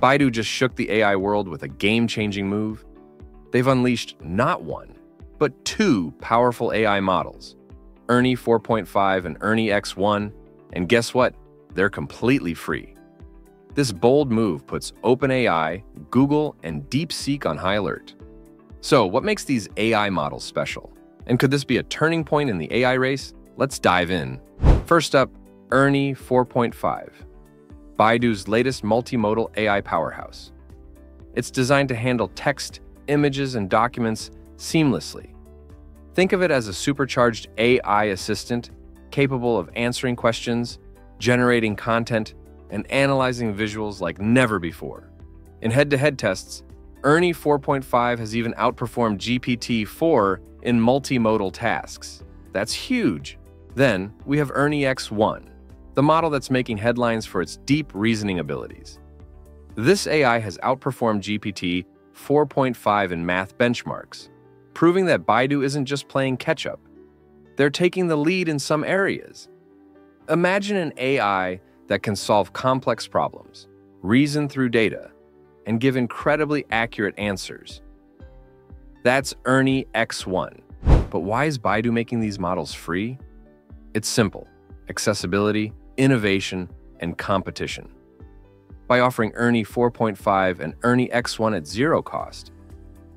Baidu just shook the AI world with a game-changing move. They've unleashed not one, but two powerful AI models, Ernie 4.5 and Ernie X1, and guess what? They're completely free. This bold move puts OpenAI, Google, and DeepSeek on high alert. So, what makes these AI models special? And could this be a turning point in the AI race? Let's dive in. First up, Ernie 4.5, Baidu's latest multimodal AI powerhouse. It's designed to handle text, images, and documents seamlessly. Think of it as a supercharged AI assistant capable of answering questions, generating content, and analyzing visuals like never before. In head-to-head tests, Ernie 4.5 has even outperformed GPT-4 in multimodal tasks. That's huge. Then, we have Ernie X1, the model that's making headlines for its deep reasoning abilities. This AI has outperformed GPT 4.5 in math benchmarks, proving that Baidu isn't just playing catch-up. They're taking the lead in some areas. Imagine an AI that can solve complex problems, reason through data, and give incredibly accurate answers. That's Ernie X1. But why is Baidu making these models free? It's simple accessibility, innovation, and competition. By offering Ernie 4.5 and Ernie X1 at zero cost,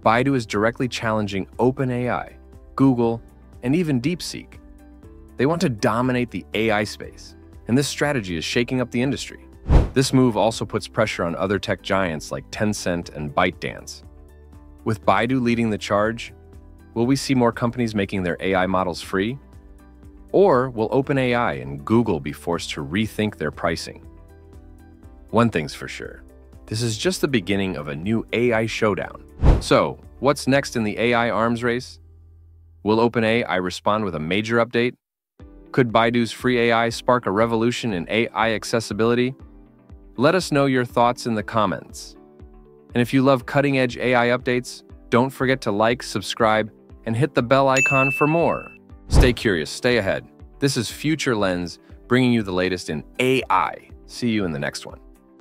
Baidu is directly challenging OpenAI, Google, and even DeepSeek. They want to dominate the AI space, and this strategy is shaking up the industry. This move also puts pressure on other tech giants like Tencent and ByteDance. With Baidu leading the charge, will we see more companies making their AI models free? Or will OpenAI and Google be forced to rethink their pricing? One thing's for sure, this is just the beginning of a new AI showdown. So, what's next in the AI arms race? Will OpenAI respond with a major update? Could Baidu's free AI spark a revolution in AI accessibility? Let us know your thoughts in the comments. And if you love cutting-edge AI updates, don't forget to like, subscribe, and hit the bell icon for more. Stay curious, stay ahead. This is Future Lens, bringing you the latest in AI. See you in the next one.